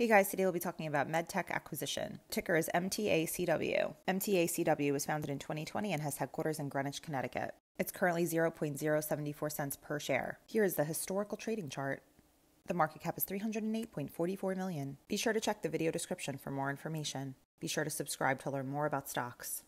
Hey guys, today we'll be talking about MedTech acquisition. Ticker is MTACW. MTACW was founded in 2020 and has headquarters in Greenwich, Connecticut. It's currently 0.074 cents per share. Here is the historical trading chart. The market cap is 308.44 million. Be sure to check the video description for more information. Be sure to subscribe to learn more about stocks.